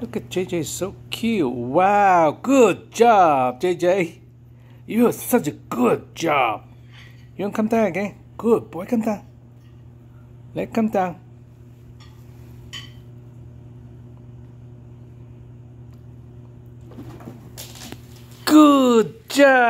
Look at JJ, so cute. Wow, good job, JJ. You are such a good job. You want to come down again? Good boy, come down. Let come down. Good job.